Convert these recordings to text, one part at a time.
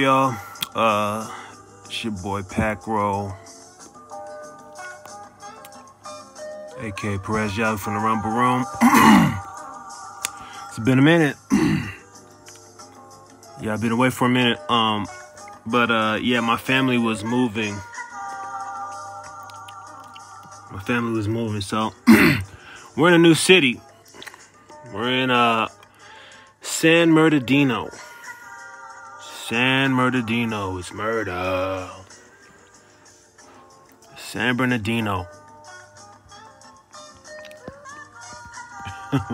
y'all? Uh, it's your boy Pack Roll, aka Perez Yali from the Rumble Room. it's been a minute. yeah, I've been away for a minute. Um, but uh, yeah, my family was moving. My family was moving, so we're in a new city. We're in uh San Bernardino. San Bernardino is murder. San Bernardino.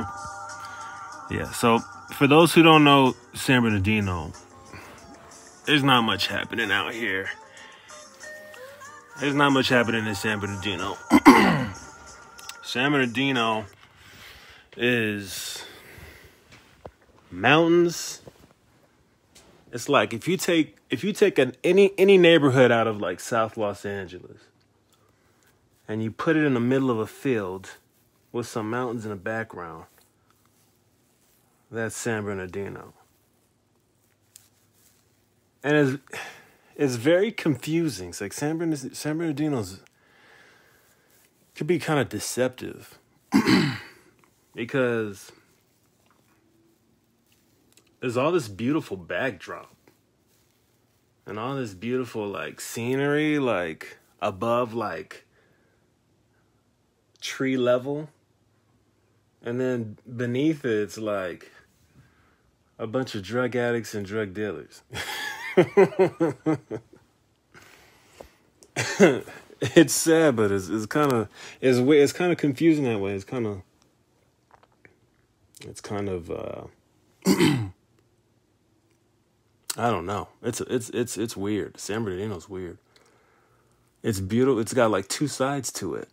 yeah, so for those who don't know San Bernardino, there's not much happening out here. There's not much happening in San Bernardino. San Bernardino is mountains. It's like if you take if you take an any any neighborhood out of like South Los Angeles and you put it in the middle of a field with some mountains in the background, that's San Bernardino. And it's it's very confusing. It's like San, Bernardino, San Bernardino's could be kind of deceptive because there's all this beautiful backdrop. And all this beautiful like scenery like above like tree level. And then beneath it it's like a bunch of drug addicts and drug dealers. It's sad but it's, it's kind of it's it's kind of confusing that way. It's kind of it's kind of uh I don't know. It's it's it's it's weird. San Bernardino's weird. It's beautiful. It's got like two sides to it.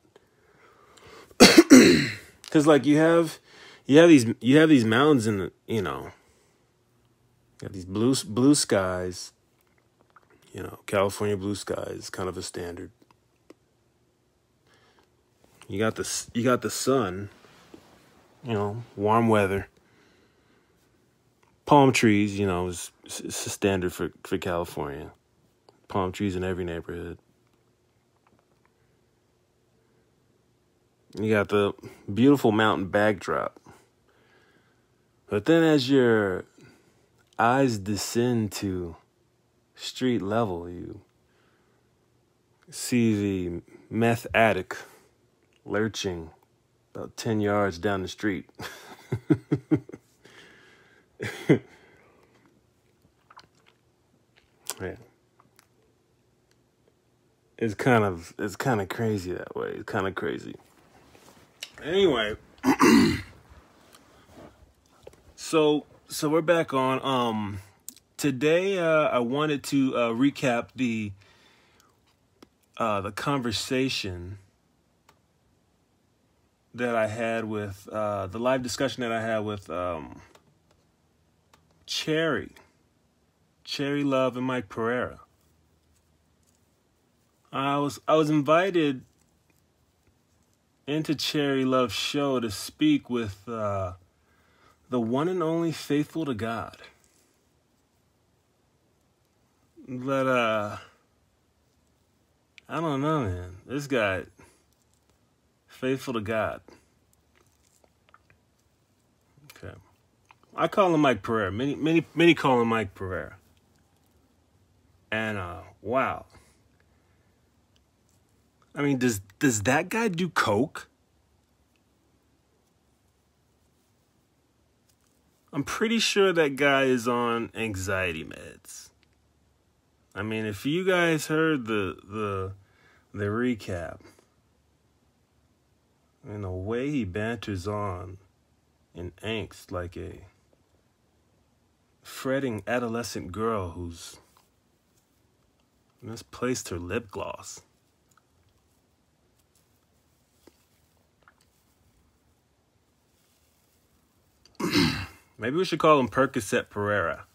Cuz like you have you have these you have these mountains in the, you know, you have these blue blue skies. You know, California blue skies kind of a standard. You got the you got the sun. You know, warm weather palm trees, you know, is, is standard for, for California. Palm trees in every neighborhood. You got the beautiful mountain backdrop. But then as your eyes descend to street level, you see the meth addict lurching about 10 yards down the street. yeah. It's kind of it's kind of crazy that way. It's kind of crazy. Anyway, so so we're back on um today uh I wanted to uh recap the uh the conversation that I had with uh the live discussion that I had with um Cherry, Cherry Love, and Mike Pereira. I was I was invited into Cherry Love's show to speak with uh, the one and only faithful to God. But uh, I don't know, man. This guy, faithful to God. Okay, I call him Mike Pereira. Many, many, many call him Mike Pereira. And uh, wow. I mean, does does that guy do coke? I'm pretty sure that guy is on anxiety meds. I mean, if you guys heard the the the recap and the way he banters on in angst like a fretting adolescent girl who's misplaced her lip gloss. Maybe we should call him Percocet Pereira.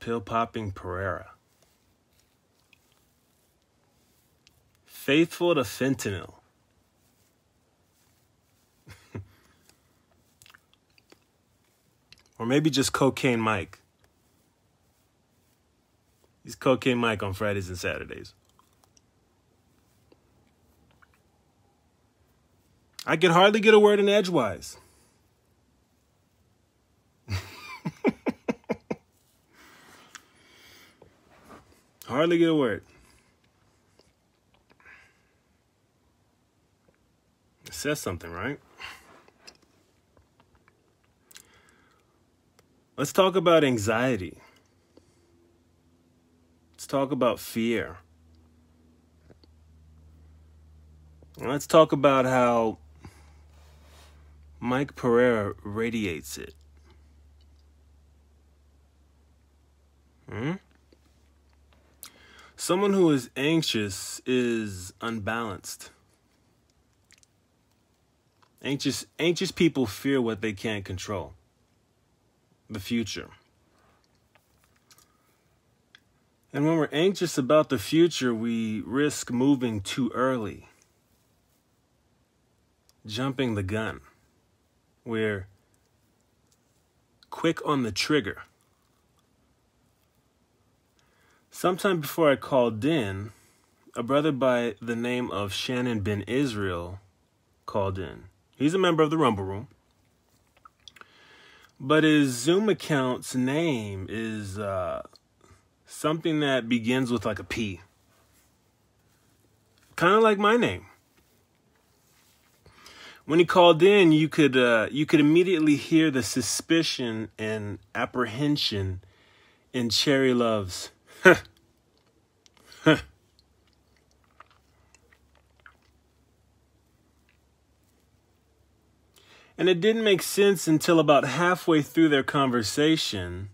Pill popping Pereira. Faithful to fentanyl. or maybe just Cocaine Mike. He's Cocaine Mike on Fridays and Saturdays. I can hardly get a word in edgewise. hardly get a word. It says something, right? Let's talk about anxiety. Let's talk about fear. Let's talk about how Mike Pereira radiates it. Hmm? Someone who is anxious is unbalanced. Anxious anxious people fear what they can't control the future. And when we're anxious about the future, we risk moving too early, jumping the gun. We're quick on the trigger. Sometime before I called in, a brother by the name of Shannon Ben Israel called in. He's a member of the Rumble Room. But his Zoom account's name is uh, something that begins with like a P. Kind of like my name. When he called in, you could uh, you could immediately hear the suspicion and apprehension in Cherry Love's. And it didn't make sense until about halfway through their conversation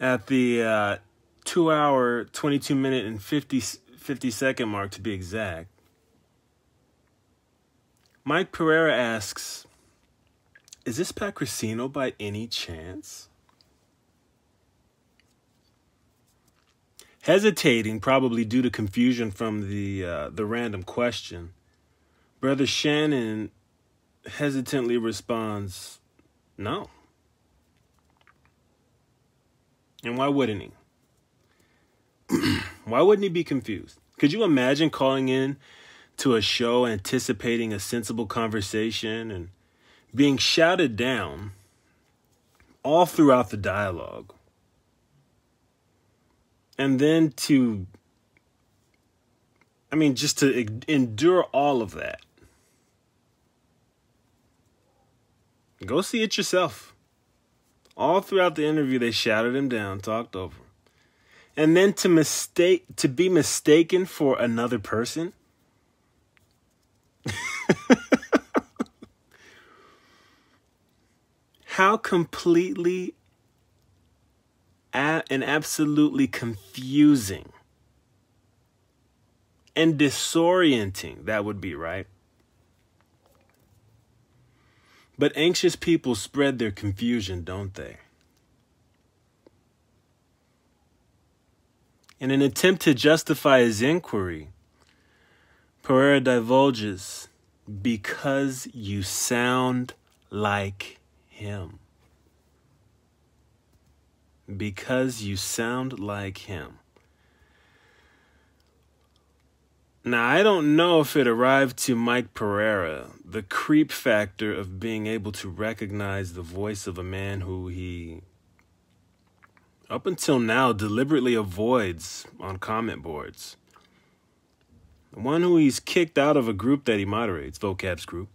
at the uh, two hour, 22 minute, and 50, 50 second mark to be exact. Mike Pereira asks, Is this Pat by any chance? Hesitating, probably due to confusion from the uh, the random question, Brother Shannon hesitantly responds, No. And why wouldn't he? why wouldn't he be confused? Could you imagine calling in to a show anticipating a sensible conversation and being shouted down all throughout the dialogue? And then to, I mean, just to endure all of that Go see it yourself. All throughout the interview, they shouted him down, talked over. And then to mistake to be mistaken for another person. How completely and absolutely confusing and disorienting that would be, right? But anxious people spread their confusion, don't they? In an attempt to justify his inquiry, Pereira divulges, because you sound like him. Because you sound like him. Now, I don't know if it arrived to Mike Pereira, the creep factor of being able to recognize the voice of a man who he, up until now, deliberately avoids on comment boards. The One who he's kicked out of a group that he moderates, Vocab's group.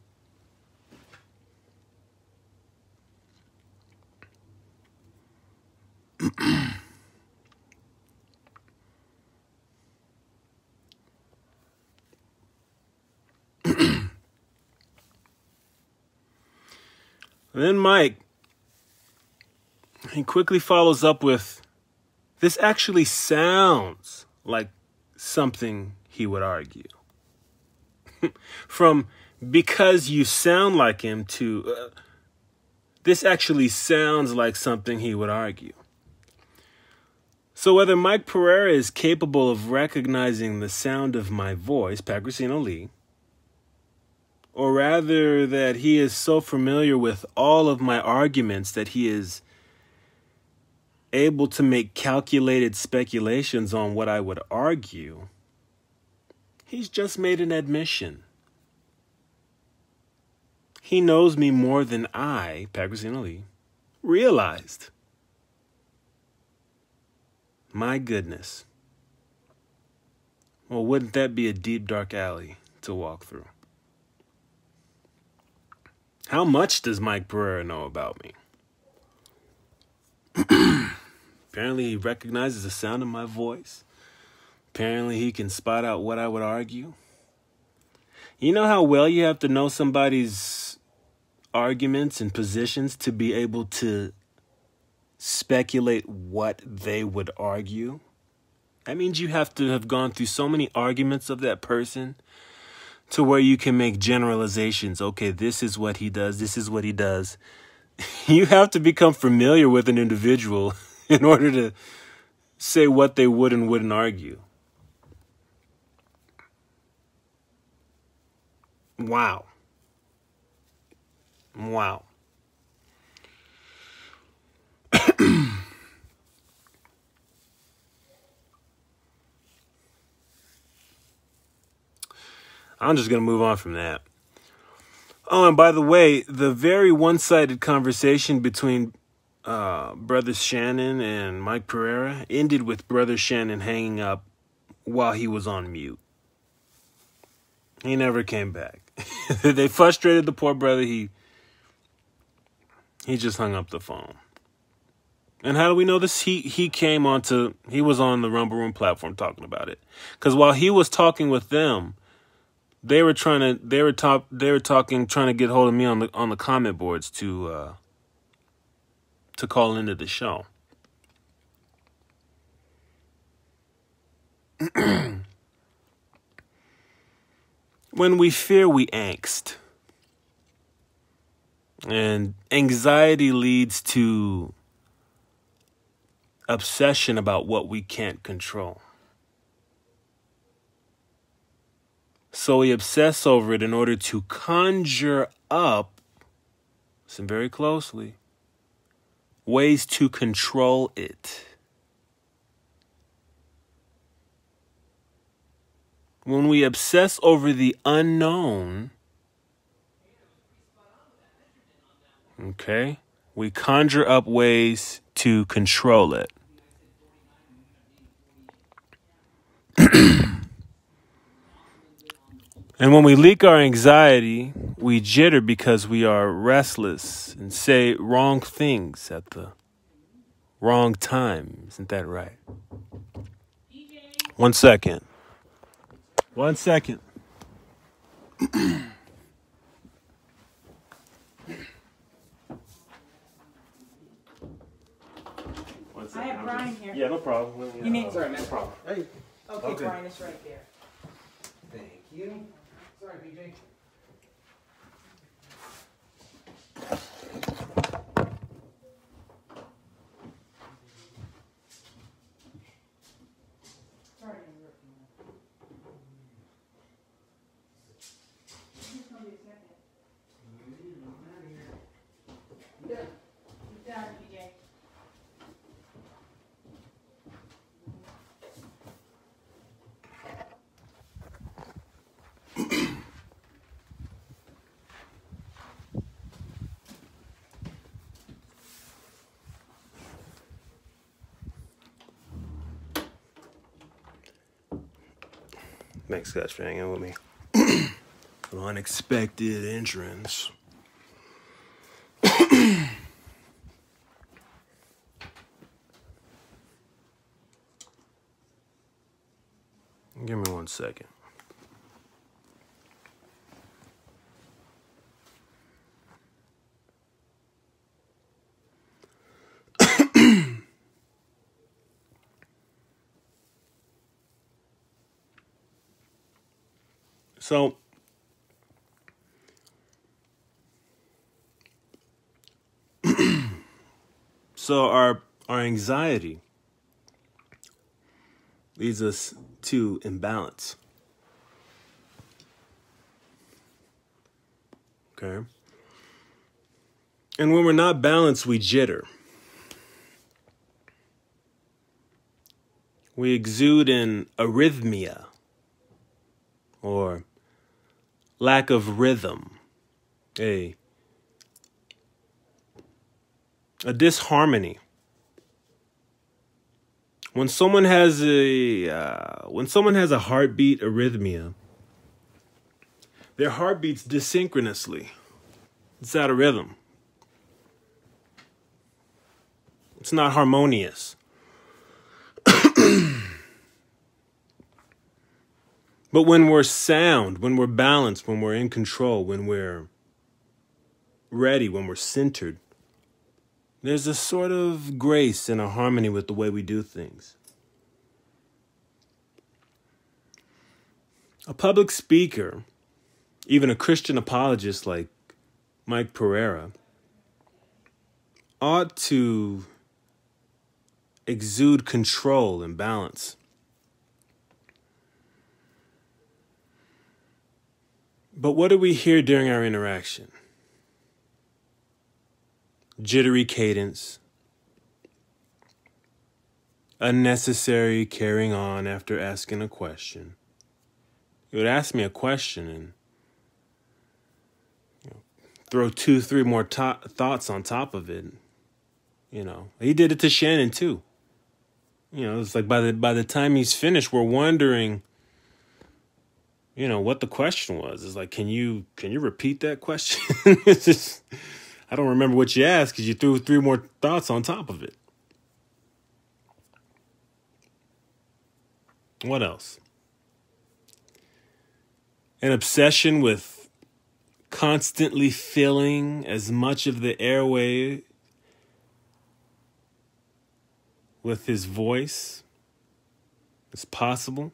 then Mike, he quickly follows up with, This actually sounds like something he would argue. From because you sound like him to uh, this actually sounds like something he would argue. So whether Mike Pereira is capable of recognizing the sound of my voice, Pacroseeno Leeh, or rather that he is so familiar with all of my arguments that he is able to make calculated speculations on what I would argue, he's just made an admission. He knows me more than I, Patrick Ali, realized. My goodness. Well, wouldn't that be a deep, dark alley to walk through? How much does Mike Pereira know about me? Apparently, he recognizes the sound of my voice. Apparently, he can spot out what I would argue. You know how well you have to know somebody's arguments and positions to be able to speculate what they would argue? That means you have to have gone through so many arguments of that person to where you can make generalizations. Okay, this is what he does, this is what he does. You have to become familiar with an individual in order to say what they would and wouldn't argue. Wow. Wow. I'm just going to move on from that. Oh, and by the way, the very one sided conversation between uh, Brother Shannon and Mike Pereira ended with Brother Shannon hanging up while he was on mute. He never came back. they frustrated the poor brother. He he just hung up the phone. And how do we know this? He he came onto he was on the Rumble Room platform talking about it. Cuz while he was talking with them, they were trying to they were top they were talking trying to get hold of me on the on the comment boards to uh to call into the show. when we fear we angst. And anxiety leads to obsession about what we can't control. So we obsess over it in order to conjure up, listen very closely, ways to control it. When we obsess over the unknown, okay, we conjure up ways to control it. And when we leak our anxiety, we jitter because we are restless and say wrong things at the wrong time. Isn't that right? One second. One second. I have Brian here. Yeah, no problem. You need- Sorry, no problem. Hey. Okay, Okay. Brian, is right there. Thank you. Sorry, BJ. Sorry to interrupt you. Just gonna be a second. You got it, BJ. Thanks, guys, for hanging with me. An unexpected entrance. Give me one second. So, so our our anxiety leads us to imbalance. Okay? And when we're not balanced, we jitter. we exude an arrhythmia or lack of rhythm, a, a disharmony. When someone has a uh, when someone has a heartbeat arrhythmia, their heart beats. It's out of rhythm. It's not harmonious. but when we're sound, when we're balanced, when we're in control, when we're ready, when we're centered, there's a sort of grace and a harmony with the way we do things. A public speaker, even a Christian apologist like Mike Pereira, ought to exude control and balance. But what do we hear during our interaction? Jittery cadence, unnecessary carrying on after asking a question. You would ask me a question and you know, throw two, three more to- thoughts on top of it. You know, he did it to Shannon too. You know, it's like by the by the time he's finished, we're wondering, you know, what the question was. It's like, can you can you repeat that question? just, I don't remember what you asked because you threw three more thoughts on top of it. What else? An obsession with constantly filling as much of the airway with his voice as possible,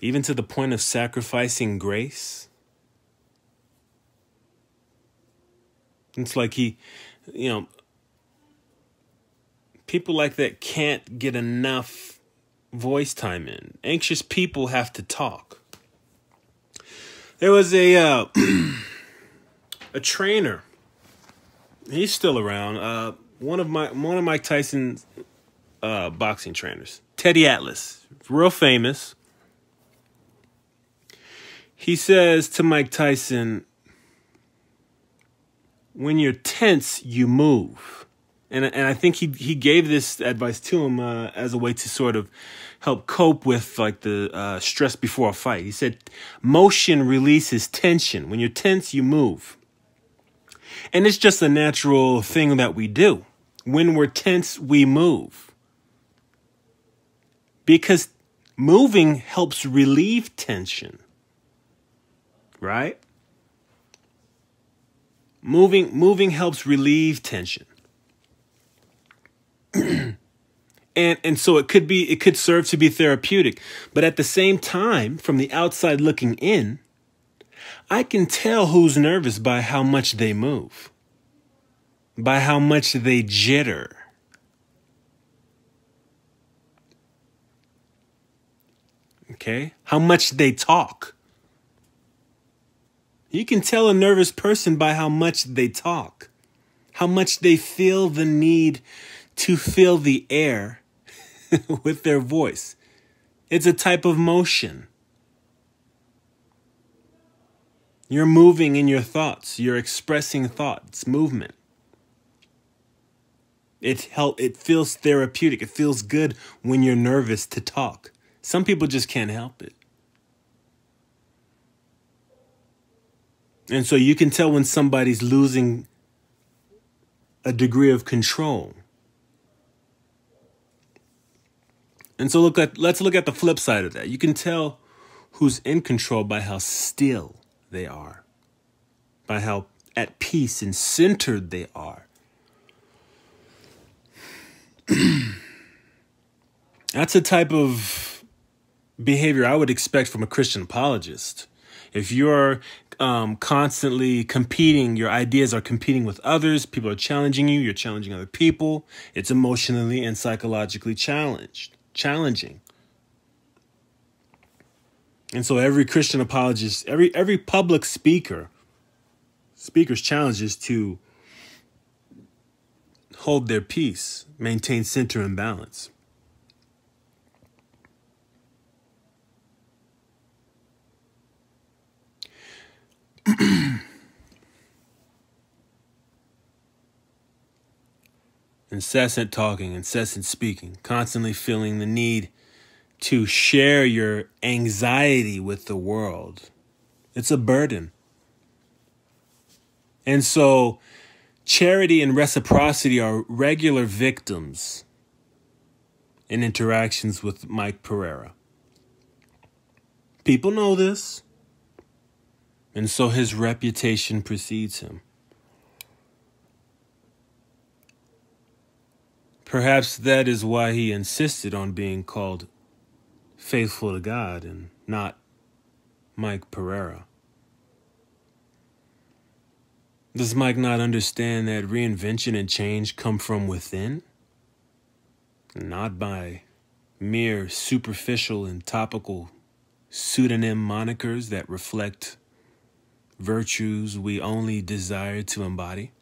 even to the point of sacrificing grace. It's like he, you know, people like that can't get enough voice time in. Anxious people have to talk. There was a uh, a trainer. He's still around. Uh, one of my one of Mike Tyson's uh, boxing trainers, Teddy Atlas, real famous. He says to Mike Tyson, "When you're tense, you move," and and I think he he gave this advice to him uh, as a way to sort of help cope with like the uh, stress before a fight. He said, "Motion releases tension. When you're tense, you move." And it's just a natural thing that we do. When we're tense, we move. Because moving helps relieve tension. Right? Moving moving helps relieve tension. and and so it could be it could serve to be therapeutic, but at the same time from the outside looking in, I can tell who's nervous by how much they move, by how much they jitter. Okay? How much they talk. You can tell a nervous person by how much they talk, how much they feel the need to fill the air with their voice. It's a type of motion. You're moving in your thoughts. You're expressing thoughts, movement. It help it feels therapeutic. It feels good when you're nervous to talk. Some people just can't help it. And so you can tell when somebody's losing a degree of control. And so look at let's look at the flip side of that. You can tell who's in control by how still they are, by how at peace and centered they are. That's a type of behavior I would expect from a Christian apologist. If you're um, constantly competing, your ideas are competing with others, people are challenging you, you're challenging other people, it's emotionally and psychologically challenged, challenging. And so every Christian apologist, every every public speaker, speaker's challenge is to hold their peace, maintain center and balance. incessant talking, incessant speaking, constantly feeling the need to share your anxiety with the world. It's a burden. And so, charity and reciprocity are regular victims in interactions with Mike Pereira. People know this, and so his reputation precedes him. Perhaps that is why he insisted on being called faithful to God and not Mike Pereira. Does Mike not understand that reinvention and change come from within? Not by mere superficial and topical pseudonym monikers that reflect virtues we only desire to embody?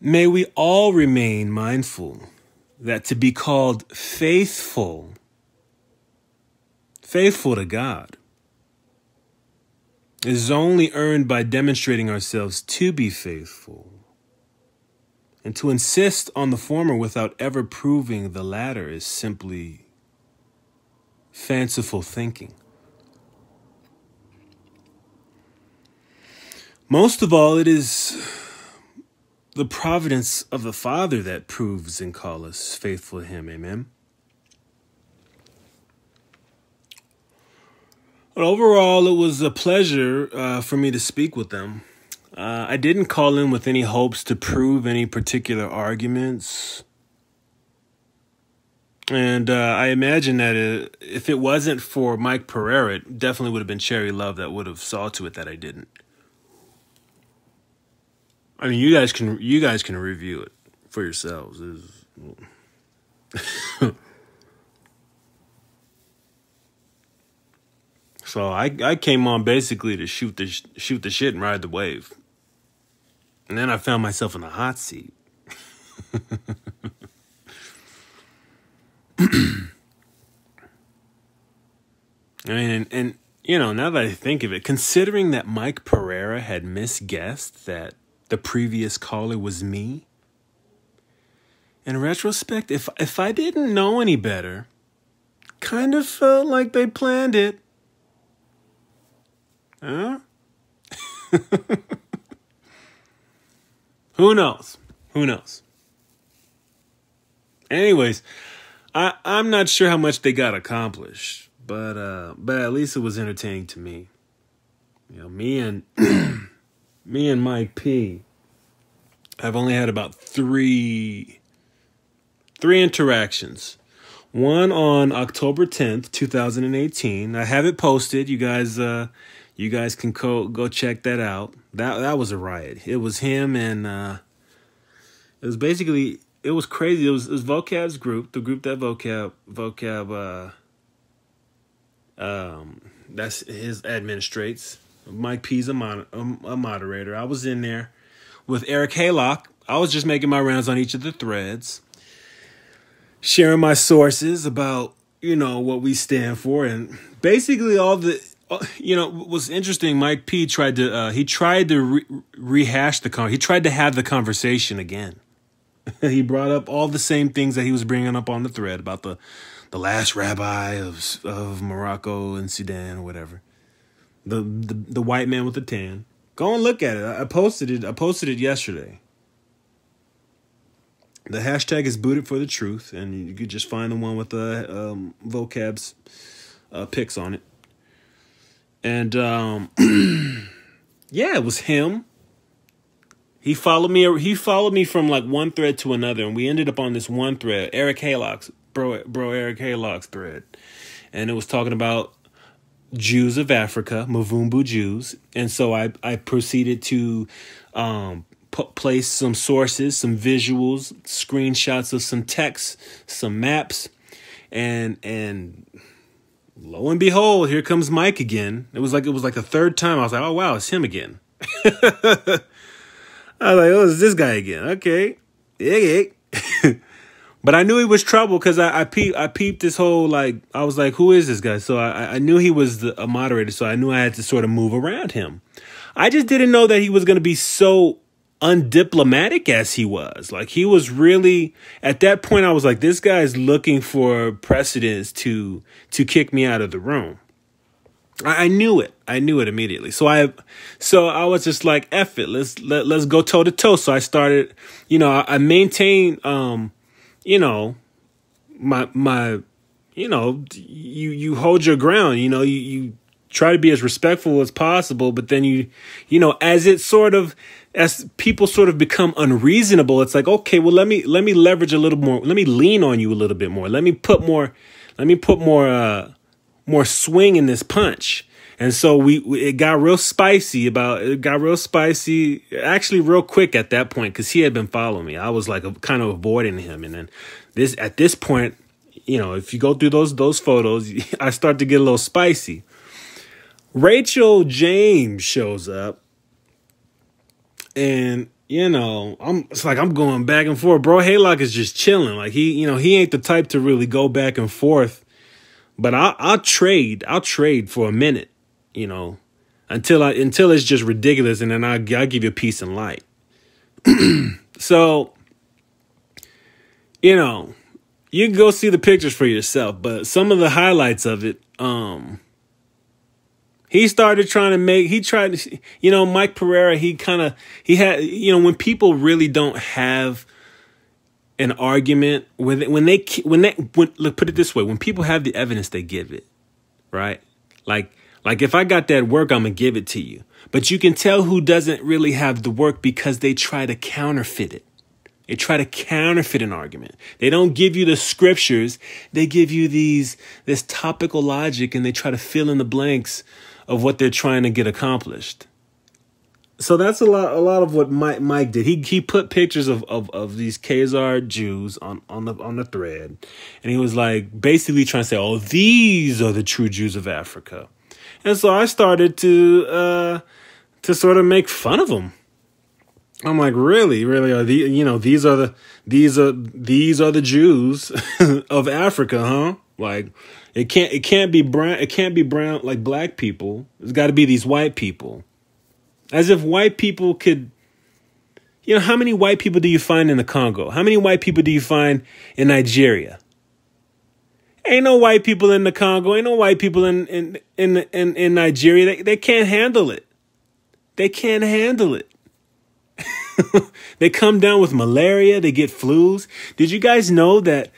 May we all remain mindful that to be called faithful, faithful to God, is only earned by demonstrating ourselves to be faithful. And to insist on the former without ever proving the latter is simply fanciful thinking. Most of all, it is the providence of the Father that proves and calls us faithful to Him. Amen. But overall, it was a pleasure uh, for me to speak with them. Uh, I didn't call in with any hopes to prove any particular arguments. And uh, I imagine that it, if it wasn't for Mike Pereira, it definitely would have been Cherry Love that would have saw to it that I didn't. I mean, you guys can you guys can review it for yourselves. so I I came on basically to shoot the shoot the shit and ride the wave, and then I found myself in the hot seat. And, and you know, now that I think of it, considering that Mike Pereira had misguessed that the previous caller was me. In retrospect, if if I didn't know any better, kind of felt like they planned it. Huh? Who knows? Who knows? Anyways, I I'm not sure how much they got accomplished, but uh but at least it was entertaining to me. You know, me and me and Mike P, I've only had about three three interactions. One on October 10th, 2018. I have it posted. You guys uh you guys can go go check that out. That that was a riot. It was him and uh it was basically it was crazy. It was it was Vocab's group, the group that Vocab Vocab uh um that's his administrates Mike P's a, mon- a moderator. I was in there with Eric Haylock. I was just making my rounds on each of the threads, sharing my sources about you know what we stand for, and basically all the uh, you know what's interesting. Mike P tried to uh, he tried to re- rehash the con. He tried to have the conversation again. he brought up all the same things that he was bringing up on the thread about the the last rabbi of of Morocco and Sudan or whatever the, the the white man with the tan. Go and look at it. I posted it. I posted it yesterday. The hashtag is booted for the truth, and you could just find the one with the um, vocabs uh, pics on it. And um, yeah, it was him. He followed me. He followed me from like one thread to another, and we ended up on this one thread, Eric Haylock's bro, bro, Eric Haylock's thread, and it was talking about Jews of Africa, Mavumbu Jews, and so I I proceeded to um, place some sources, some visuals, screenshots of some texts, some maps, and and lo and behold, here comes Mike again. It was like it was like the third time. I was like, oh wow, it's him again. I was like, oh, it's this guy again. Okay. Yeah, yeah. but I knew he was trouble because I, I peeped I peeped this whole like I was like, who is this guy? So I, I knew he was the, a moderator, so I knew I had to sort of move around him. I just didn't know that he was gonna be so undiplomatic as he was. Like he was really at that point I was like, this guy's looking for precedence to to kick me out of the room. I, I knew it. I knew it immediately. So I, so I was just like, F it. Let's, let, let's go toe to toe. So I started, you know, I, I maintained, um, you know, my, my, you know, you, you hold your ground, you know, you, you try to be as respectful as possible, but then you, you know, as it sort of, as people sort of become unreasonable, it's like, okay, well, let me, let me leverage a little more. Let me lean on you a little bit more. Let me put more, let me put more, uh, more swing in this punch. And so we, we, it got real spicy about it got real spicy actually real quick at that point cuz he had been following me. I was like kind of avoiding him and then this at this point, you know, if you go through those those photos, I start to get a little spicy. Rachel James shows up and you know, I'm it's like I'm going back and forth. Bro Haylock is just chilling. Like he, you know, he ain't the type to really go back and forth but I'll, I'll trade. I'll trade for a minute, you know, until I until it's just ridiculous, and then I I'll give you peace and light. so, you know, you can go see the pictures for yourself, but some of the highlights of it, um, he started trying to make he tried to you know mike pereira he kind of he had you know when people really don't have an argument when when they when they when, look put it this way when people have the evidence they give it right like like if i got that work i'm gonna give it to you. But you can tell who doesn't really have the work because they try to counterfeit it. They try to counterfeit an argument. They don't give you the scriptures. They give you these this topical logic and they try to fill in the blanks of what they're trying to get accomplished. So that's a lot a lot of what Mike Mike did. He he put pictures of, of, of these Khazar Jews on, on the on the thread. And he was like basically trying to say, Oh, these are the true Jews of Africa. And so I started to uh to sort of make fun of them. I'm like, really, really are the you know, these are the these are these are the Jews of Africa, huh? Like it can't it can't be brown it can't be brown like black people. It's gotta be these white people. As if white people could, you know, how many white people do you find in the Congo? How many white people do you find in Nigeria? Ain't no white people in the Congo. Ain't no white people in in in in, in Nigeria. They they can't handle it. They can't handle it. they come down with malaria. They get flus. Did you guys know that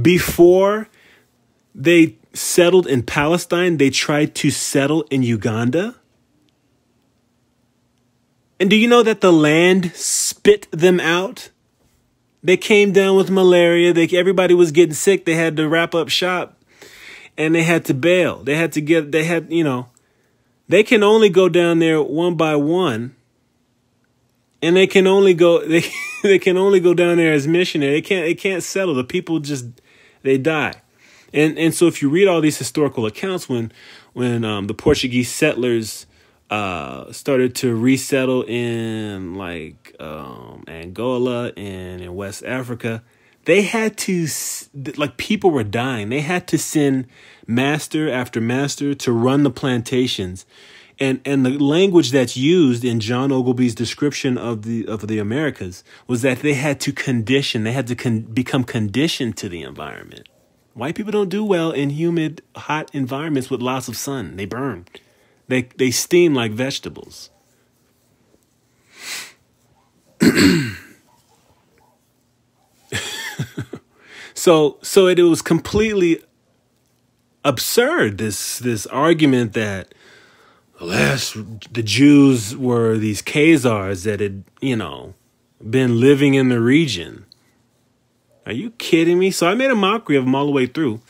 before they settled in Palestine, they tried to settle in Uganda? And do you know that the land spit them out? They came down with malaria. They, everybody was getting sick. They had to wrap up shop and they had to bail. They had to get, they had, you know, they can only go down there one by one and they can only go, they, they can only go down there as missionary. They can't, they can't settle. The people just, they die. And, and so if you read all these historical accounts when, when, um, the Portuguese settlers, uh, started to resettle in like um, Angola and in West Africa, they had to like people were dying. They had to send master after master to run the plantations. And and the language that's used in John Ogilby's description of the of the Americas was that they had to condition, they had to con- become conditioned to the environment. White people don't do well in humid, hot environments with lots of sun. They burn. They they steam like vegetables. so so it, it was completely absurd this this argument that the last the Jews were these Khazars that had, you know, been living in the region. Are you kidding me? So I made a mockery of them all the way through.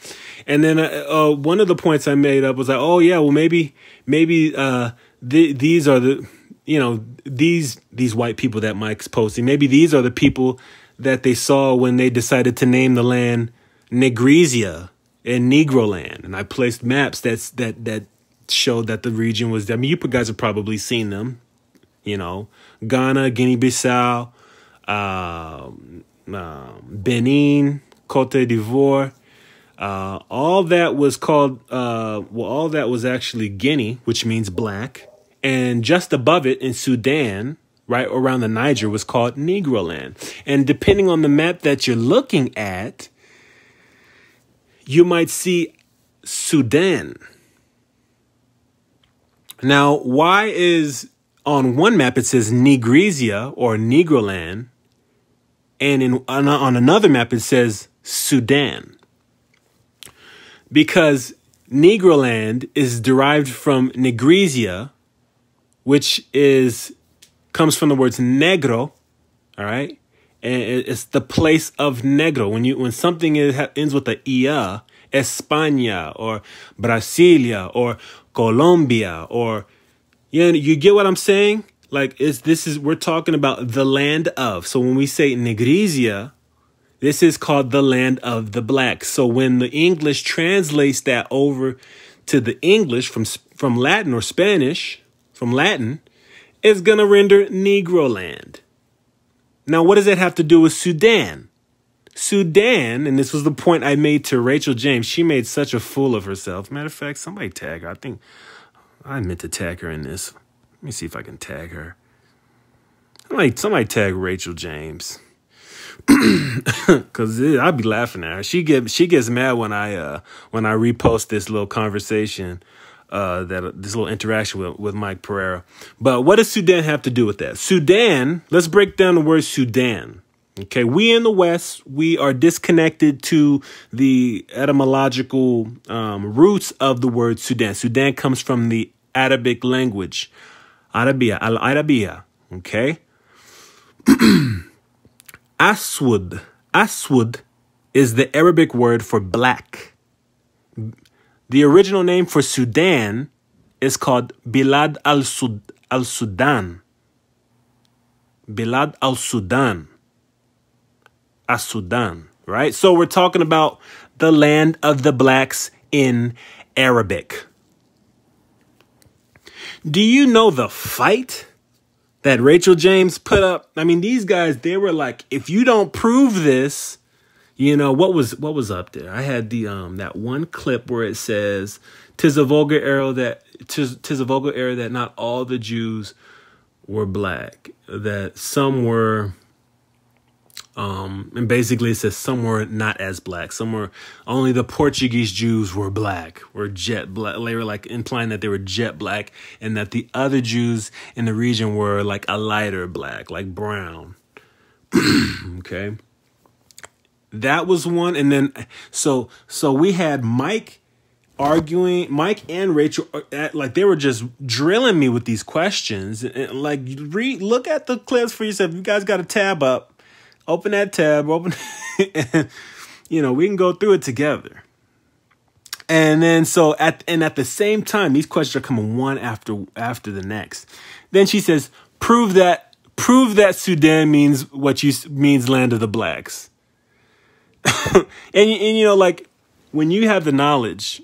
And then uh, uh, one of the points I made up was like, oh yeah, well maybe maybe uh, th- these are the you know these these white people that Mike's posting. Maybe these are the people that they saw when they decided to name the land Negrizia and Negro land. And I placed maps that's that that showed that the region was. I mean, you guys have probably seen them. You know, Ghana, Guinea Bissau, um, um, Benin, Cote d'Ivoire. Uh, all that was called, uh, well, all that was actually Guinea, which means black. And just above it in Sudan, right around the Niger, was called Negroland. And depending on the map that you're looking at, you might see Sudan. Now, why is on one map it says Nigrizia or Negroland, and in on, on another map it says Sudan? Because Negroland is derived from Nigrizia, which is comes from the words negro, all right, and it's the place of negro. When you when something is, ends with a ia, España or Brasilia or Colombia or you know, you get what I'm saying? Like is this is we're talking about the land of. So when we say Negrizia, this is called the land of the blacks. So when the English translates that over to the English from from Latin or Spanish, from Latin, is going to render Negro land. Now what does that have to do with Sudan? Sudan, and this was the point I made to Rachel James. She made such a fool of herself. Matter of fact, somebody tag her. I think I meant to tag her in this. Let me see if I can tag her. Somebody, somebody tag Rachel James. Cause I'd be laughing at her. She get she gets mad when I uh when I repost this little conversation, uh that this little interaction with, with Mike Pereira. But what does Sudan have to do with that? Sudan, let's break down the word Sudan. Okay, we in the West, we are disconnected to the etymological um, roots of the word Sudan. Sudan comes from the Arabic language, Arabia, Al Arabia. Okay, Aswad, Aswad is the Arabic word for black. The original name for Sudan is called Bilad al Sudan. Bilad al Sudan as Sudan, right? So we're talking about the land of the blacks in Arabic. Do you know the fight that Rachel James put up? I mean, these guys, they were like, if you don't prove this, you know, what was what was up there? I had the um that one clip where it says tis a vulgar error that tis, tis a vulgar error that not all the Jews were black, that some were um, and basically it says some were not as black, Some were only the Portuguese Jews were black, were jet black. They were like implying that they were jet black, and that the other Jews in the region were like a lighter black, like brown. okay, that was one, and then so so we had Mike arguing mike and rachel uh, like they were just drilling me with these questions and like read look at the clips for yourself you guys got a tab up open that tab, open, and, you know, we can go through it together. And then so at and at the same time, these questions are coming one after after the next. Then she says, "Prove that prove that Sudan means what you means land of the blacks." and and you know, like when you have the knowledge,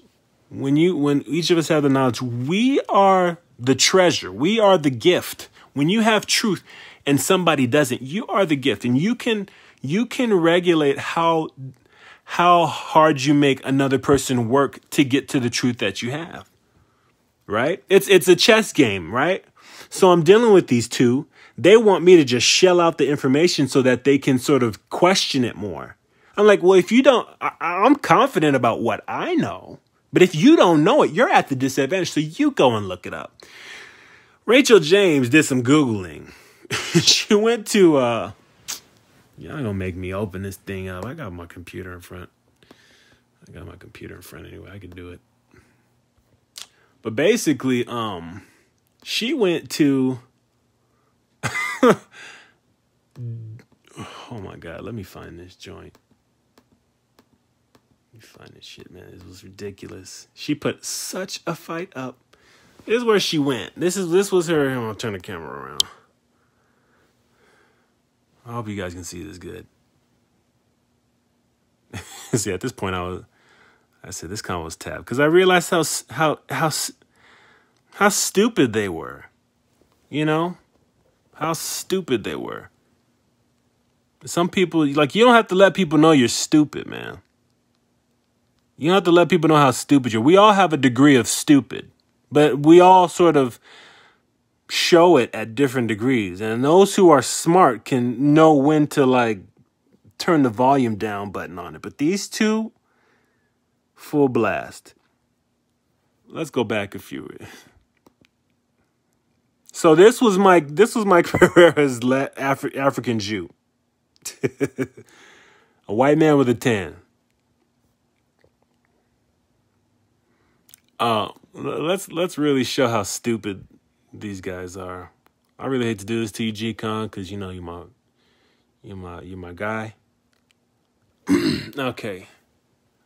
when you when each of us have the knowledge, we are the treasure. We are the gift. When you have truth, and somebody doesn't, you are the gift and you can you can regulate how how hard you make another person work to get to the truth that you have. Right? It's it's a chess game, right? So I'm dealing with these two. They want me to just shell out the information so that they can sort of question it more. I'm like, well, if you don't, I, I'm confident about what I know. But if you don't know it, you're at the disadvantage. So you go and look it up. Rachel James did some Googling she went to uh y'all gonna make me open this thing up. I got my computer in front. I got my computer in front anyway. I can do it. But basically, um, she went to. oh my god! Let me find this joint. Me find this shit, man. This was ridiculous. She put such a fight up. This is where she went. This is this was her. I'm gonna turn the camera around. I hope you guys can see this good. see, at this point, I was, I said this of was tapped because I realized how how how how stupid they were. You know, how stupid they were. Some people, like, you don't have to let people know you're stupid, man. You don't have to let people know how stupid you're. We all have a degree of stupid, but we all sort of show it at different degrees. And those who are smart can know when to, like, turn the volume down button on it. But these two, full blast. Let's go back a few. So this was Mike. This was Mike Pereira's Afri- African Jew, a white man with a tan. Uh, let's let's really show how stupid these guys are. I really hate to do this to you, G Con, because you know you're my you're my you're my guy. okay.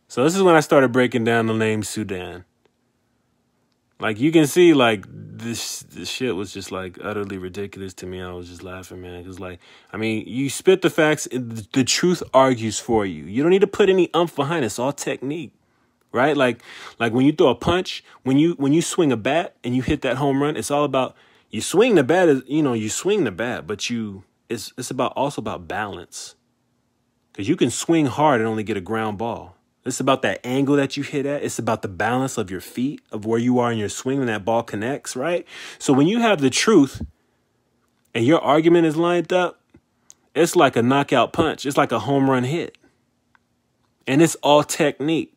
So this is when I started breaking down the name Sudan. Like you can see, like this this shit was just like utterly ridiculous to me. I was just laughing, man. Cause like, I mean, you spit the facts, the truth argues for you. You don't need to put any umph behind it. It's all technique, right? Like, like when you throw a punch, when you when you swing a bat and you hit that home run, it's all about you swing the bat. You know, you swing the bat, but you it's it's about also about balance. Cause you can swing hard and only get a ground ball. It's about that angle that you hit at. It's about the balance of your feet, of where you are in your swing when that ball connects, right? So when you have the truth and your argument is lined up, it's like a knockout punch. It's like a home run hit. And it's all technique.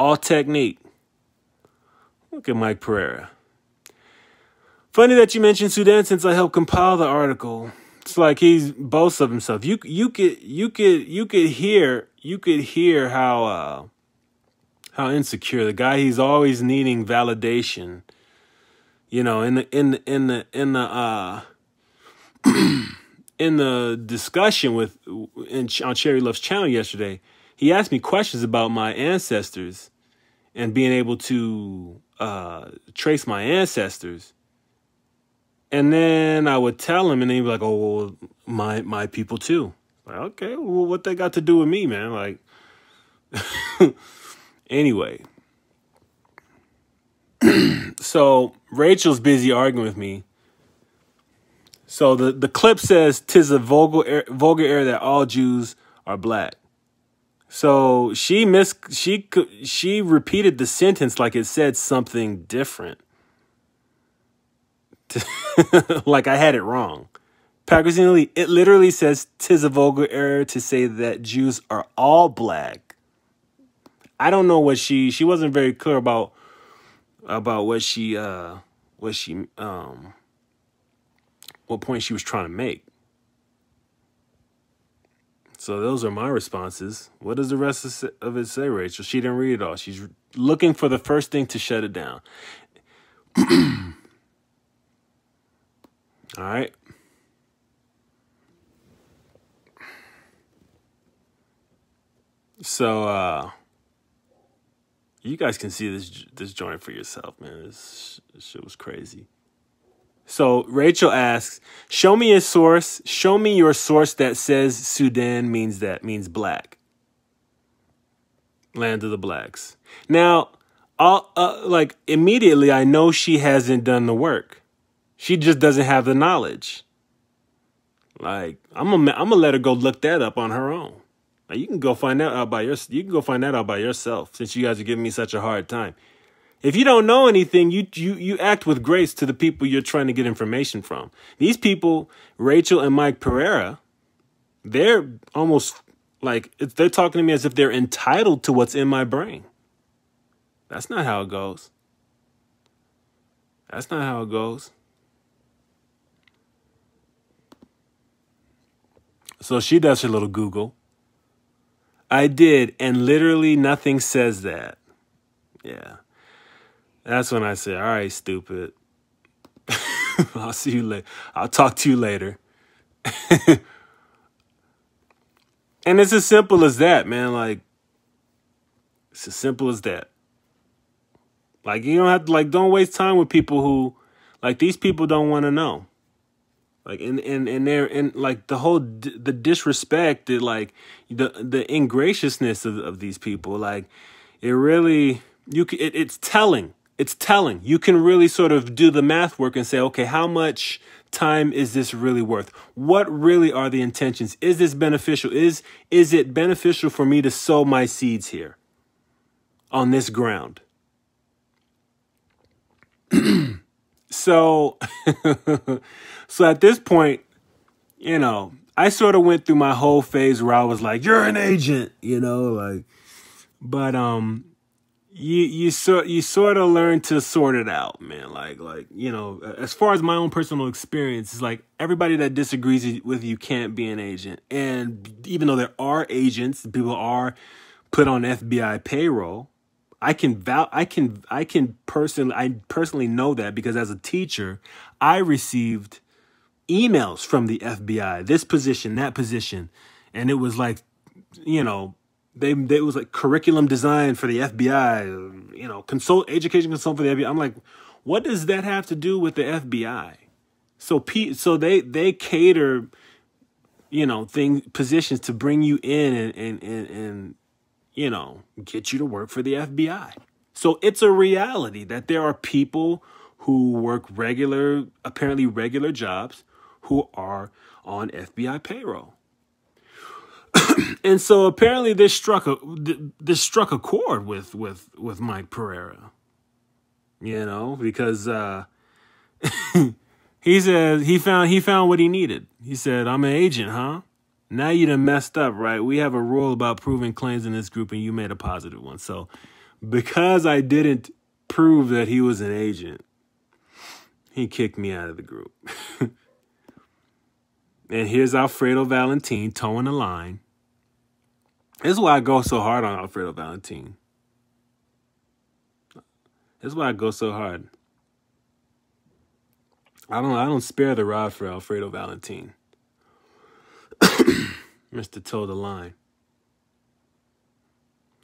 All technique. Look at Mike Pereira. Funny that you mentioned Sudan since I helped compile the article. It's like he's boasts of himself. You you could you could you could hear you could hear how uh, how insecure the guy. He's always needing validation. You know, in the in the in the in the uh, in the discussion with in, on Cherry Love's channel yesterday, he asked me questions about my ancestors and being able to uh, trace my ancestors. And then I would tell him, and he'd be like, "Oh, well, my my people too." Like, okay, well, what they got to do with me, man? Like, anyway. so Rachel's busy arguing with me. So the, the clip says, "Tis a vulgar er, vulgar error that all Jews are black." So she miss she she repeated the sentence like it said something different. like I had it wrong. Pakistani, it literally says tis a vulgar error to say that Jews are all black. I don't know what she she wasn't very clear about about what she uh what she um what point she was trying to make. So those are my responses. What does the rest of it say, Rachel? She didn't read it all. She's looking for the first thing to shut it down. all right. So uh you guys can see this this joint for yourself, man. This, this shit was crazy. So Rachel asks, "Show me a source. Show me your source that says Sudan means that means black. Land of the blacks." Now, I'll, uh, like immediately, I know she hasn't done the work. She just doesn't have the knowledge. Like I'm gonna I'm gonna let her go look that up on her own. You can go find that out by your you can go find that out by yourself since you guys are giving me such a hard time. If you don't know anything, you you you act with grace to the people you're trying to get information from. These people, Rachel and Mike Pereira, they're almost like they're talking to me as if they're entitled to what's in my brain. That's not how it goes. That's not how it goes. So she does her little Google. I did, and literally nothing says that. Yeah. That's when I said, all right, stupid. I'll see you later. I'll talk to you later. and it's as simple as that, man. Like, it's as simple as that. Like, you don't have to, like, don't waste time with people who, like, these people don't want to know like and and and they're and like the whole the disrespect the like the the ingraciousness of, of these people like it really you it, it's telling it's telling. You can really sort of do the math work and say, okay, how much time is this really worth? What really are the intentions? Is this beneficial? Is is it beneficial for me to sow my seeds here on this ground? so so at this point, you know, I sort of went through my whole phase where I was like, "You're an agent," you know, like but um you you sort you sort of learn to sort it out, man. Like like you know, as far as my own personal experience, it's like everybody that disagrees with you can't be an agent. And even though there are agents, people are put on FBI payroll. I can val I can I can personally I personally know that because as a teacher, I received emails from the FBI, this position, that position, and it was like, you know, they, they it was like curriculum design for the FBI, you know, consult education consult for the FBI. I'm like, what does that have to do with the FBI? So P, so they they cater, you know, thing positions to bring you in and and and, and you know get you to work for the FBI. So it's a reality that there are people who work regular, apparently regular jobs, who are on FBI payroll. and so apparently this struck a this struck a chord with with with Mike Pereira. You know, because uh he said he found he found what he needed. He said, "I'm an agent, huh? Now you done messed up, right? We have a rule about proving claims in this group, and you made a positive one. So, because I didn't prove that he was an agent, he kicked me out of the group." and here's Alfredo Valentin toeing the line this is why I go so hard on Alfredo Valentin. This is why I go so hard. I don't I don't spare the rod for Alfredo Valentin. Mr. Toe the line.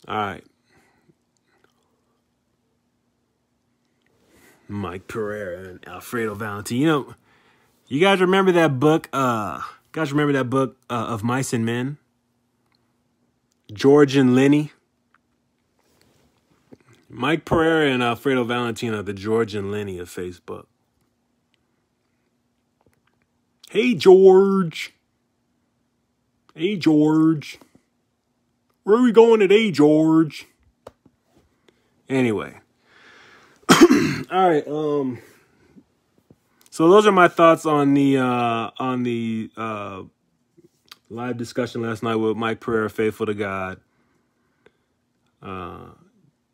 All right. Mike Pereira and Alfredo Valentin. You know, you guys remember that book? Uh, guys remember that book uh, of Mice and Men? George and Lenny. Mike Pereira and Alfredo Valentina, the George and Lenny of Facebook. Hey, George. Hey, George. Where are we going today, George? Anyway. All right, um so those are my thoughts on the uh on the uh live discussion last night with Mike Pereira, Faithful to God, uh,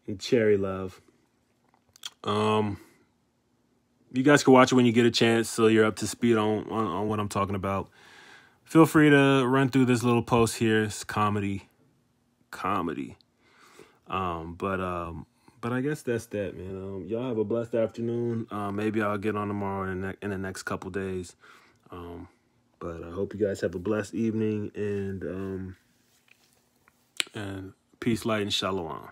and Cherry Love. Um, you guys can watch it when you get a chance, so you're up to speed on, on, on what I'm talking about. Feel free to run through this little post here. It's comedy, comedy. Um, but um, but I guess that's that, man. Um, y'all have a blessed afternoon. Uh, maybe I'll get on tomorrow in the, in the next couple days. Um, but I hope you guys have a blessed evening and um and peace, light, and shalom.